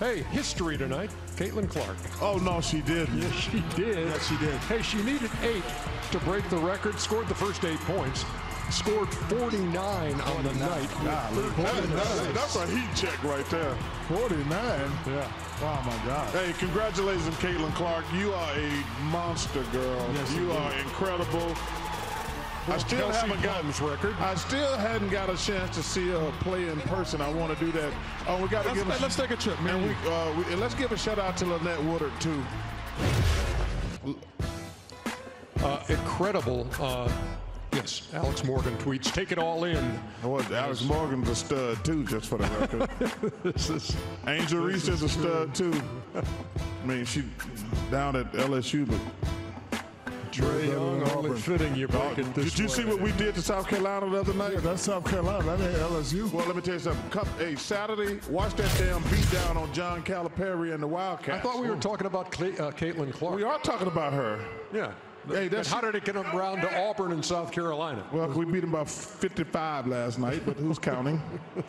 Hey, history tonight. Caitlin Clark. Oh, no, she did. Yes, she did. Yes, she did. Hey, she needed eight to break the record, scored the first eight points, scored 49 on the night. That's, that's a heat check right there. 49. Yeah. Oh my God. Hey, congratulations, Caitlin Clark. You are a monster, girl. Yes, you indeed. are incredible. I still Kelsey haven't gotten Plum's record. I still hadn't got a chance to see her play in person. I want to do that. Oh, we got to Let's, give. a- let's take a trip, man. and we, uh, we, and let's give a shout out to Lynette Woodard too. Uh, incredible. Uh, yes, Alex Morgan tweets, take it all in. What, Alex Morgan's a stud too, just for the record. This is Angel Reese is a stud too. I mean, she down at LSU, but Trae Young, only fitting you break it this did you see what we did to South Carolina the other night? Yeah, that's South Carolina. That ain't LSU. Well, let me tell you something. Cup, hey, Saturday, watch that damn beat down on John Calipari and the Wildcats. I thought we were talking about Cle- uh, Caitlin Clark. We are talking about her. Yeah. Hey, that's- how did it get around to Auburn and South Carolina? Well, we beat them by 55 last night, but who's counting?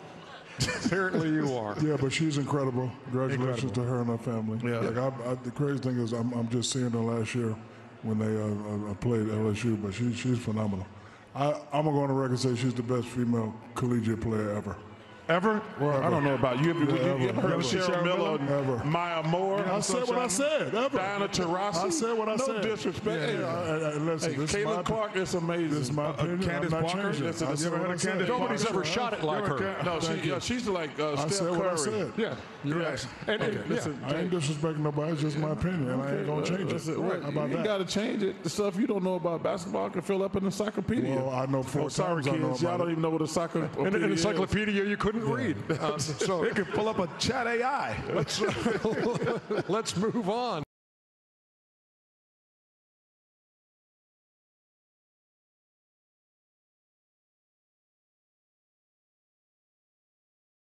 Apparently you are. Yeah, but she's incredible. Congratulations to her and her family. Yeah. Like I, I, the crazy thing is, I'm, I'm just seeing her last year when they uh, uh, played LSU, but she, she's phenomenal. I, I'm gonna go on record and say she's the best female collegiate player ever. Ever? Well, I don't know about you. Have you, Yeah, ever. heard of Cheryl Miller, Miller? Maya Moore? I said what I said. Ever. Diana Taurasi? I said what I no said. disrespect. Yeah, Hey, yeah, I- I- listen, hey, is Caitlin Clark is amazing. This is my Uh, opinion. Candace Parker. changing it. Listen, I this said is what what I I said. said. Nobody's Parker. ever shot it like her. No, she, yeah, she's like uh, I Steph said what I said. Yeah, you're Yeah. right. And, Okay, and- listen, I ain't disrespecting nobody. It's just my opinion, and I ain't gonna change it. Right, How about you got to change it. The stuff you don't know about basketball can fill up an encyclopedia. Well, I know four oh, sorry, times know kids. Y'all don't even know what a encyclopedia and an encyclopedia you couldn't read. Uh, so It could pull up a chat AI. let's, let's move on.